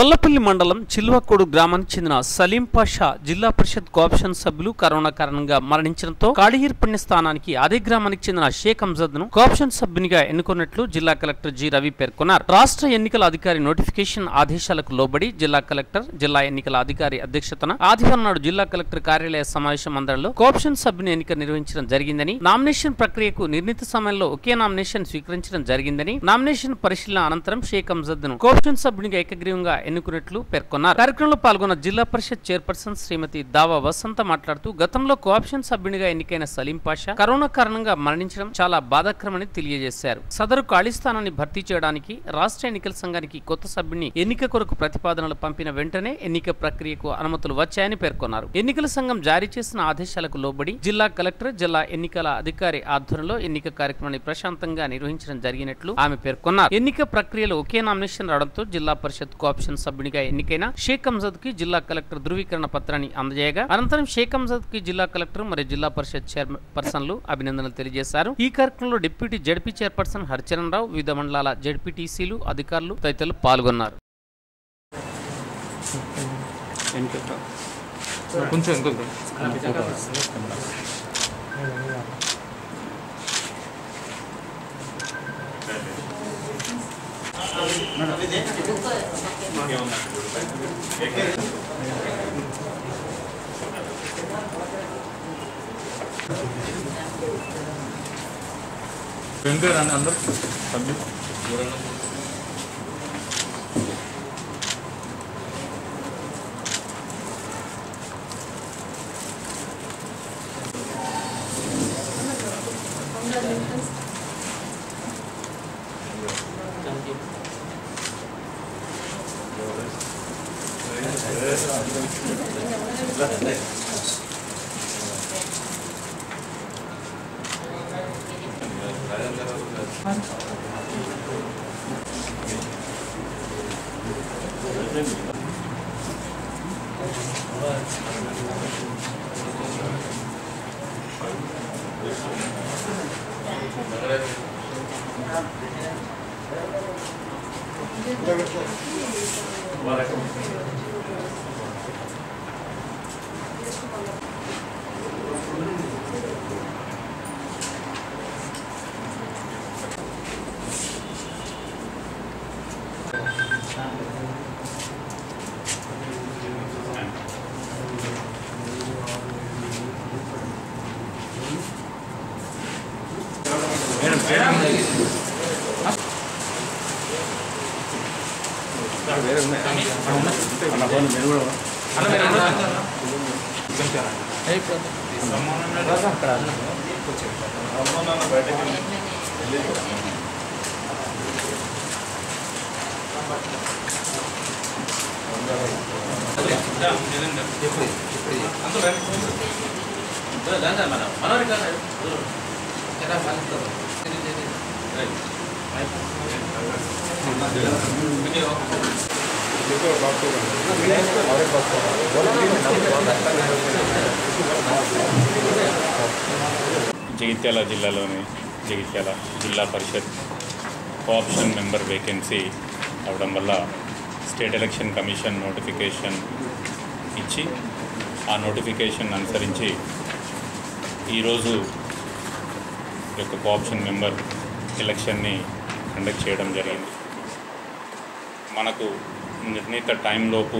గొల్లపల్లి మండలం చిల్వకోడు గ్రామానికి చెందిన సలీం పాషా జిల్లా పరిషత్ కోఆప్షన్ సభ్యులు కరోనా కారణంగా మరణించడంతో కాడిగిర్ పుణ్యస్థానానికి అదే గ్రామానికి చెందిన షేక్ అంజద్ను కోఆప్షన్ సభ్యునిగా ఎన్నుకున్నట్లు జిల్లా కలెక్టర్ జి రవి పేర్కొన్నారు. రాష్ట్ర ఎన్నికల అధికారి నోటిఫికేషన్ ఆదేశాలకు లోబడి జిల్లా కలెక్టర్ జిల్లా ఎన్నికల అధికారి అధ్యక్షతన ఆదివారం నాడు జిల్లా కలెక్టర్ కార్యాలయ సమావేశ మందిరంలో కోఆప్షన్ సభ్యుని ఎన్నిక నిర్వహించడం జరిగిందని నామినేషన్ ప్రక్రియకు నిర్ణీత సమయంలో ఒకే నామినేషన్ స్వీకరించడం జరిగిందని నామినేషన్ పరిశీలన అనంతరం షేక్ అంజద్ను కోఆప్షన్ సభ్యునిగా ఏకగ్రీవంగా ఎన్నుకున్నట్లు పేర్కొన్నారు. కార్యక్రమంలో పాల్గొన్న జిల్లా పరిషత్ చైర్పర్సన్ శ్రీమతి దావా వసంత మాట్లాడుతూ గతంలో కోఆప్షన్ సభ్యునిగా ఎన్నికైన సలీం పాషా కరోనా కారణంగా మరణించడం చాలా బాధాకరమని తెలియజేశారు. సదరు ఖాళీ స్థానాన్ని భర్తీ చేయడానికి రాష్ట్ర ఎన్నికల సంఘానికి కొత్త సభ్యుని ఎన్నిక కొరకు ప్రతిపాదనలు పంపిన వెంటనే ఎన్నిక ప్రక్రియకు అనుమతులు వచ్చాయని పేర్కొన్నారు. ఎన్నికల సంఘం జారీ చేసిన ఆదేశాలకు లోబడి జిల్లా కలెక్టర్ జిల్లా ఎన్నికల అధికారి ఆధ్వర్యంలో ఎన్నిక కార్యక్రమాన్ని ప్రశాంతంగా నిర్వహించడం జరిగినట్లు ఆమె పేర్కొన్నారు. ఎన్నిక ప్రక్రియలో ఒకే నామినేషన్ రావడంతో జిల్లా పరిషత్ కోఆప్షన్ సభ్యునిగా ఎన్నికైన షేక్ అంజద్కి జిల్లా కలెక్టర్ ధృవీకరణ పత్రాన్ని అందజేయగా అనంతరం షేక్ అంజద్కి జిల్లా కలెక్టర్ మరియు జిల్లా పరిషత్ చైర్పర్సన్లు అభినందనలు తెలియజేశారు. ఈ కార్యక్రమంలో deputy ZP chairperson Haricharan Rao వివిధ మండలాల జడ్పీటీసీలు అధికారులు తదితరులు పాల్గొన్నారు. కొంచెం వెంకయ్య రండి అందరు సభ్యులు 네. Thank you. వేరే ఉన్నాయి అన్న ఫోన్ మీరు కూడా అన్న మీరు కూడా కొంచెం అక్కడ జగిత్యాల జిల్లాలోని జగిత్యాల జిల్లా పరిషత్ కోఆప్షన్ మెంబర్ వేకెన్సీ అవడం వల్ల స్టేట్ ఎలక్షన్ కమిషన్ నోటిఫికేషన్ ఇచ్చి ఆ నోటిఫికేషన్ అనుసరించి ఈరోజు యొక్క కోఆప్షన్ మెంబర్ ఎలక్షన్ని కండక్ట్ చేయడం జరిగింది. మనకు నిర్ణీత టైంలోపు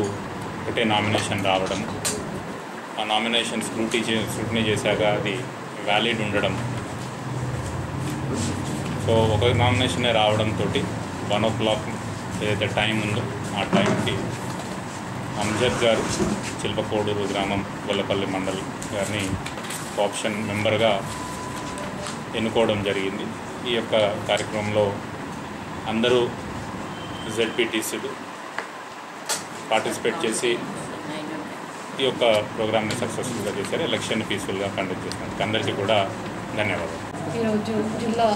ఒకటే నామినేషన్ రావడం ఆ నామినేషన్ స్క్రూటీ చే స్క్రూటినీ చేశాక అది వ్యాలిడ్ ఉండడం. సో ఒక నామినేషనే రావడంతో వన్ ఓ క్లాక్ ఏదైతే టైం ఉందో ఆ టైంకి అంజద్ గారు చిల్పకోడూరు గ్రామం గొల్లపల్లి మండల్ గారిని ఆప్షన్ మెంబర్గా ఎన్నుకోవడం జరిగింది. ఈ యొక్క కార్యక్రమంలో అందరూ జెడ్పీటీసీలు పార్టిసిపేట్ చేసి ఈ యొక్క ప్రోగ్రామ్ని సక్సెస్ఫుల్గా చేశారు. ఎలక్షన్ పీస్ఫుల్గా కండక్ట్ చేసినందుకు అందరికీ కూడా ధన్యవాదాలు. ఈరోజు జిల్లా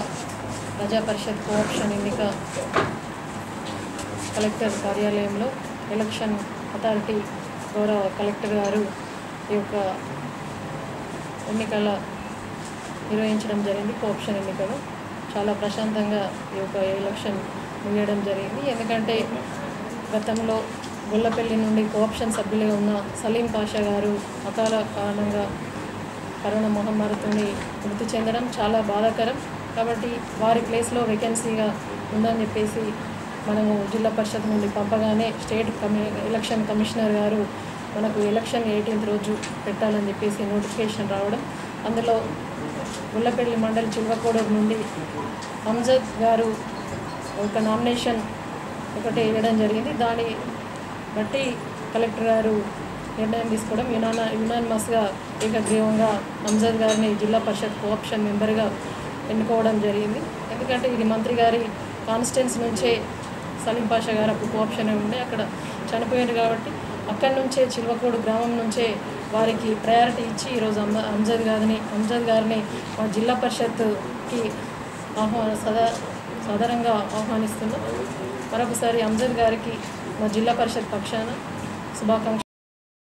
ప్రజా పరిషత్ కోఆప్షన్ ఎన్నిక కలెక్టర్ కార్యాలయంలో ఎలక్షన్ అథారిటీ గౌరవ కలెక్టర్ గారు ఈ యొక్క ఎన్నికల నిర్వహించడం జరిగింది. కోఆప్షన్ ఎన్నికలు చాలా ప్రశాంతంగా ఈ యొక్క ఎలక్షన్ ముగియడం జరిగింది. ఎందుకంటే గతంలో గొల్లపల్లి నుండి కోఆప్షన్ సభ్యులుగా ఉన్న సలీం పాషా గారు అకాల కారణంగా కరోనా మహమ్మారితో మృతి చెందడం చాలా బాధాకరం. కాబట్టి వారి ప్లేస్లో వేకెన్సీగా ఉందని చెప్పేసి మనము జిల్లా పరిషత్ నుండి పంపగానే స్టేట్ కమి ఎలక్షన్ కమిషనర్ గారు మనకు ఎలక్షన్ ఎయిటీన్త్ రోజు పెట్టాలని చెప్పేసి నోటిఫికేషన్ రావడం. అందులో ముళ్ళపల్లి మండలి చిల్వకోడూరు నుండి అంజద్ గారు ఒక నామినేషన్ ఒకటి వేయడం జరిగింది. దాని బట్టి కలెక్టర్ గారు నిర్ణయం తీసుకోవడం యునాన యునానిమస్గా ఏకగ్రీవంగా అంజద్ గారిని జిల్లా పరిషత్ కోఆప్షన్ మెంబర్గా ఎన్నుకోవడం జరిగింది. ఎందుకంటే ఇది మంత్రి గారి కాన్స్టిట్యున్సీ నుంచే సలీం పాషా గారు అప్పుడు కోఆప్షన్ ఉండే. అక్కడ చనిపోయారు కాబట్టి అక్కడి నుంచే చిల్వకోడు గ్రామం నుంచే వారికి ప్రయారిటీ ఇచ్చి ఈరోజు అమ్మ అంజద్ గారిని అంజద్ గారిని మా జిల్లా పరిషత్కి ఆహ్వాన సదా సాధారణంగా ఆహ్వానిస్తున్నాం. మరొకసారి అంజద్ గారికి మా జిల్లా పరిషత్ పక్షాన శుభాకాంక్ష